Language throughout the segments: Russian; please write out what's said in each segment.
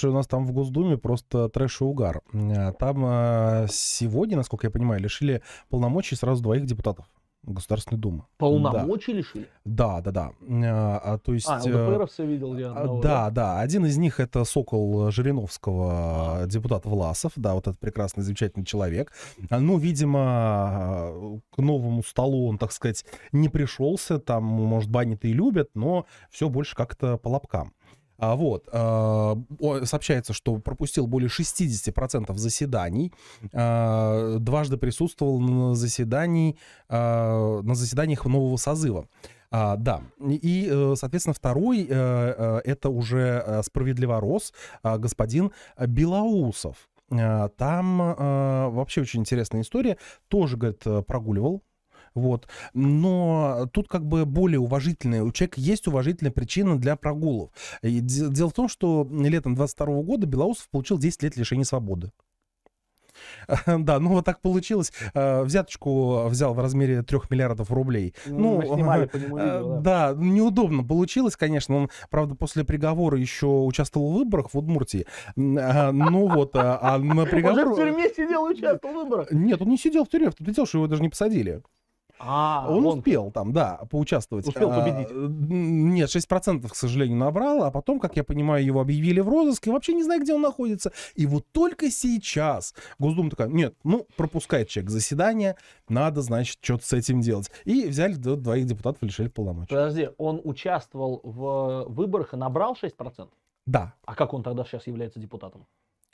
Слушай, у нас там в Госдуме просто трэш и угар. Э, там э, сегодня, насколько я понимаю, лишили полномочий сразу двоих депутатов. Государственной Думы. Полномочий да. лишили? Да, да, да. А, то есть, а, ЛДПРовца видел я. Одного, да, да, да. Один из них это Сокол Жириновского, депутат Власов. Да, вот этот прекрасный, замечательный человек. Ну, видимо, к новому столу он, так сказать, не пришелся. Там, может, банит и любят, но все больше как-то по лапкам. А, вот, а, сообщается, что пропустил более 60% заседаний, а, дважды присутствовал на, заседаний, на заседаниях нового созыва. А, да, и, э, соответственно, второй, э, э, это уже справедливо рос господин Белоусов. Там вообще очень интересная история. Тоже, говорит, прогуливал вот. Но тут как бы более уважительная, у человека есть уважительная причина для прогулов. И дело в том, что летом 22 года Белоусов получил 10 лет лишения свободы. Да, ну вот так получилось. Э, взяточку взял в размере 3 миллиардов рублей. Ну, Мы снимали по нему видео, да. да, неудобно получилось, конечно. Он, правда, после приговора еще участвовал в выборах в Удмуртии. Э, ну вот, а на приговор... Он в тюрьме сидел и участвовал в выборах? Нет, он не сидел в тюрьме. Ты дело, что его даже не посадили. А, он, он успел там, да, поучаствовать. Успел а, победить. А, нет, 6%, к сожалению, набрал, а потом, как я понимаю, его объявили в розыск, и вообще не знаю, где он находится. И вот только сейчас Госдума такая, нет, ну, пропускает человек заседание, надо, значит, что-то с этим делать. И взяли двоих депутатов, лишили полномочий. Подожди, он участвовал в выборах и набрал 6%? Да. А как он тогда сейчас является депутатом?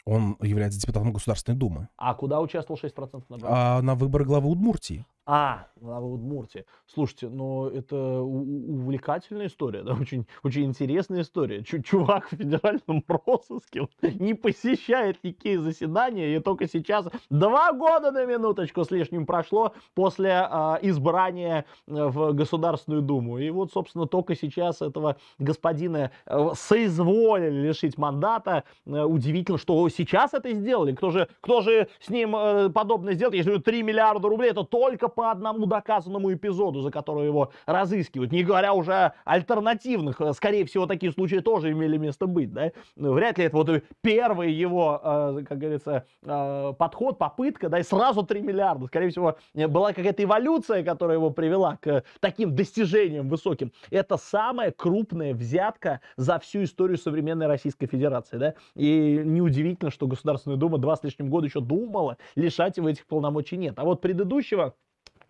Он является депутатом Государственной Думы. А куда участвовал 6% набрал? А, на выборы главы Удмуртии. А, в Удмуртии. Слушайте, но это увлекательная история, да, очень, очень интересная история. Чу чувак в федеральном розыске не посещает никакие заседания, и только сейчас, два года на минуточку с лишним прошло после э, избрания в Государственную Думу. И вот, собственно, только сейчас этого господина э, соизволили лишить мандата. Э, удивительно, что сейчас это сделали. Кто же, кто же с ним э, подобное сделал? Если 3 миллиарда рублей, это только по одному доказанному эпизоду, за который его разыскивают, не говоря уже о альтернативных, э, скорее всего, такие случаи тоже имели место быть, да, ну, вряд ли это вот первый его, э, как говорится, э, подход, попытка, да, и сразу 3 миллиарда, скорее всего, была какая-то эволюция, которая его привела к таким достижениям высоким. Это самая крупная взятка за всю историю современной Российской Федерации, да, и неудивительно, что Государственная Дума два с лишним года еще думала, лишать его этих полномочий нет. А вот предыдущего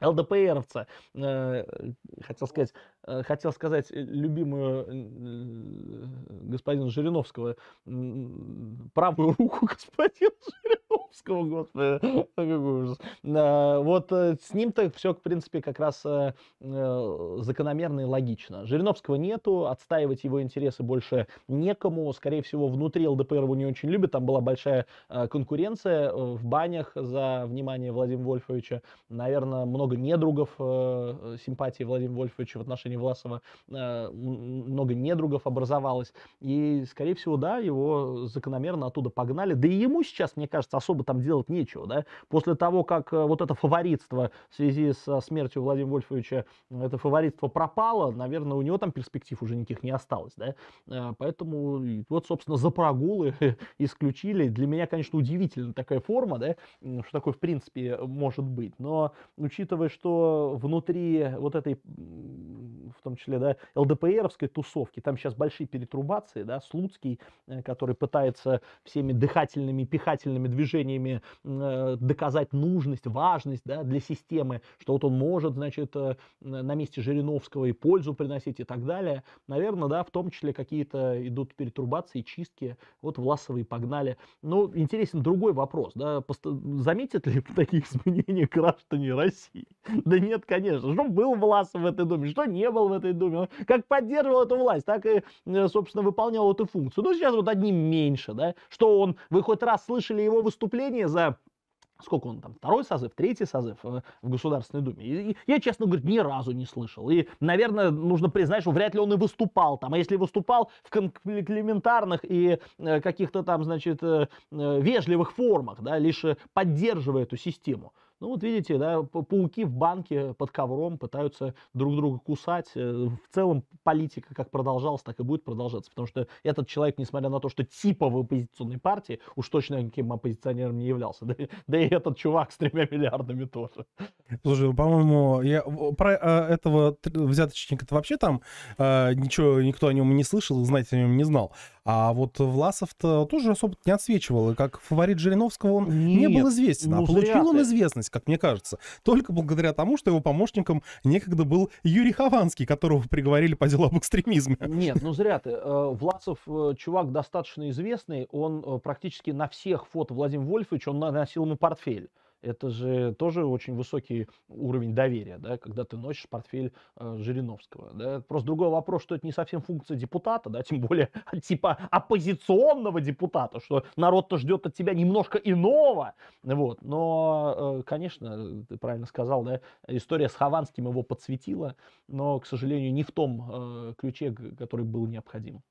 ЛДПРовца, э, хотел сказать, хотел сказать любимую э, господина Жириновского, правую руку господина Жириновского, господи, ужас. Вот с ним-то все, в принципе, как раз закономерно и логично. Жириновского нету, отстаивать его интересы больше некому, скорее всего, внутри ЛДПР его не очень любят, там была большая конкуренция в банях за внимание Владимира Вольфовича, наверное, много недругов э, симпатии Владимира Вольфовича в отношении Власова, э, много недругов образовалось. И, скорее всего, да, его закономерно оттуда погнали. Да и ему сейчас, мне кажется, особо там делать нечего. Да? После того, как э, вот это фаворитство в связи со смертью Владимира Вольфовича, это фаворитство пропало, наверное, у него там перспектив уже никаких не осталось. Да? Э, поэтому вот, собственно, за прогулы исключили. Для меня, конечно, удивительно такая форма, да, что такое, в принципе, может быть. Но, учитывая учитывая, что внутри вот этой, в том числе, да, ЛДПРовской тусовки, там сейчас большие перетрубации, да, Слуцкий, э, который пытается всеми дыхательными, пихательными движениями э, доказать нужность, важность, да, для системы, что вот он может, значит, э, на месте Жириновского и пользу приносить и так далее. Наверное, да, в том числе какие-то идут перетрубации, чистки, вот Власовые погнали. Но интересен другой вопрос, да, заметят ли такие изменения граждане России? Да нет, конечно. Что был Власов в этой думе, что не в этой думе. Как поддерживал эту власть, так и, э, собственно, выполнял эту функцию. Ну, сейчас вот одним меньше, да. Что он, вы хоть раз слышали его выступление за сколько он там, второй созыв, третий созыв э, в Государственной Думе. И, я, честно говоря, ни разу не слышал. И, наверное, нужно признать, что вряд ли он и выступал там. А если выступал в комплементарных и э, каких-то там, значит, вежливых формах, да, лишь поддерживая эту систему Ну вот видите, да, пауки в банке под ковром пытаются друг друга кусать. Э, в целом политика как продолжалась, так и будет продолжаться, потому что этот человек, несмотря на то, что типа в оппозиционной партии, уж точно никаким оппозиционером не являлся. Да, да и этот чувак с тремя миллиардами тоже. Слушай, по-моему, я про э, этого взяточника-то вообще там э, ничего, никто о нем не слышал, знать о нем не знал. А вот Власов-то тоже особо не отсвечивал, и как фаворит Жириновского он Нет, не был известен, а ну, а получил он известность, как мне кажется, только благодаря тому, что его помощником некогда был Юрий Хованский, которого приговорили по делу об экстремизме. Нет, ну зря ты. Э, Власов э, чувак достаточно известный, он э, практически на всех фото Владимира Вольфовича, он носил ему портфель это же тоже очень высокий уровень доверия, да, когда ты носишь портфель э, Жириновского. Да. Просто другой вопрос, что это не совсем функция депутата, да, тем более типа оппозиционного депутата, что народ-то ждет от тебя немножко иного. Вот. Но, э, конечно, ты правильно сказал, да, история с Хованским его подсветила, но, к сожалению, не в том э, ключе, который был необходим.